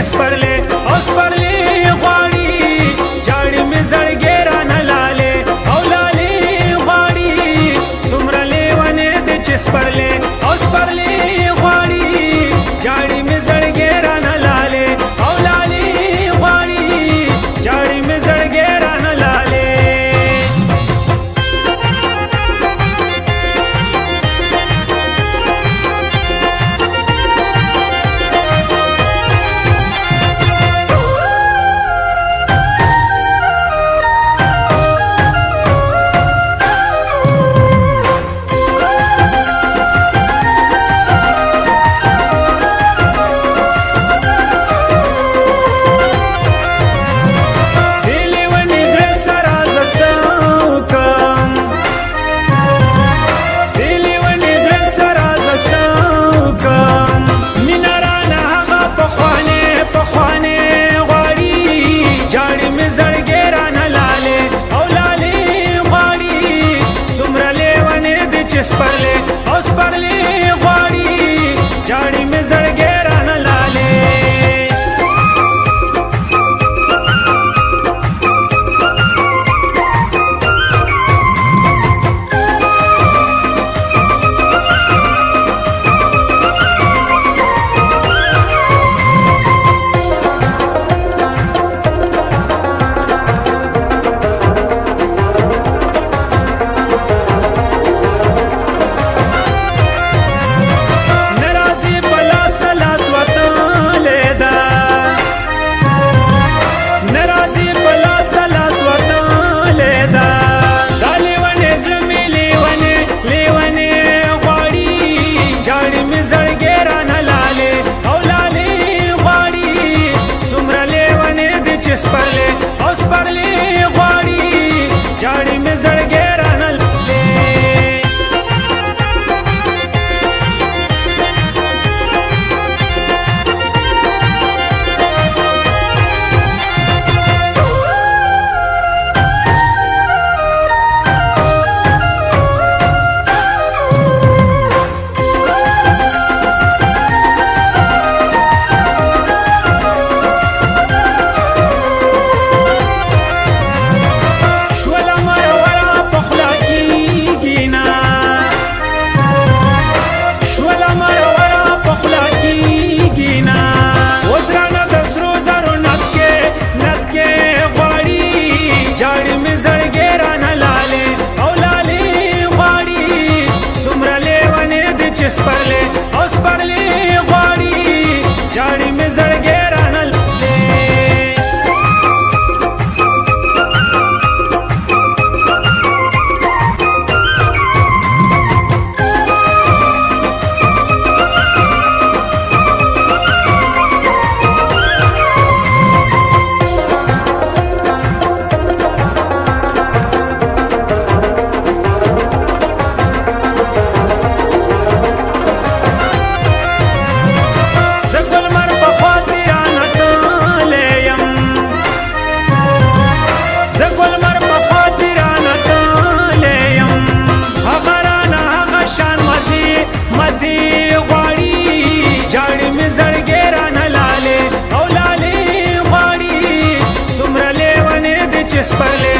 किस पर ले España. Vale مزي غواړي جاړي مې زړګې را نه لالې او لالې غواړي څومره لیونې د چسپرلې